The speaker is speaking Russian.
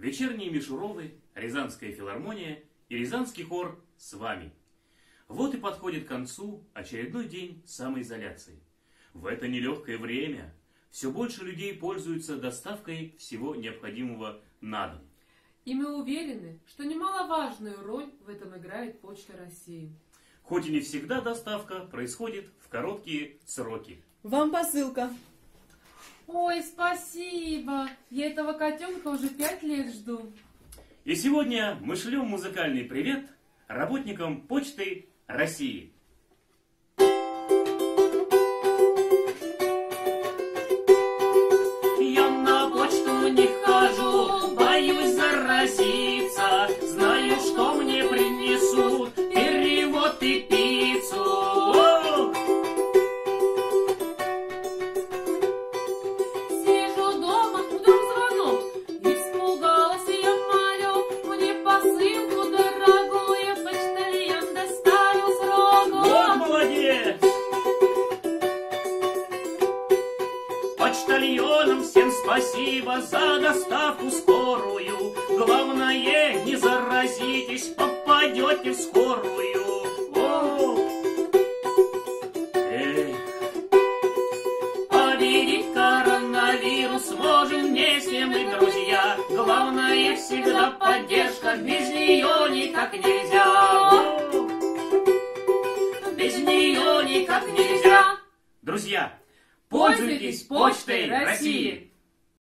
вечерние Мишуровы, Рязанская филармония и Рязанский хор с вами. Вот и подходит к концу очередной день самоизоляции. В это нелегкое время все больше людей пользуются доставкой всего необходимого на дом. И мы уверены, что немаловажную роль в этом играет Почта России. Хоть и не всегда доставка происходит в короткие сроки. Вам посылка. Ой, спасибо! Я этого котенка уже пять лет жду. И сегодня мы шлем музыкальный привет работникам Почты России. Я на почту не хожу, боюсь заразиться. Почтальонам всем спасибо за доставку скорую. Главное, не заразитесь, попадете в скорую. Победить коронавирус можем вместе мы, друзья. Главное, всегда поддержка, без нее никак нельзя. Без нее никак нельзя. Друзья, Пользуйтесь Почтой России!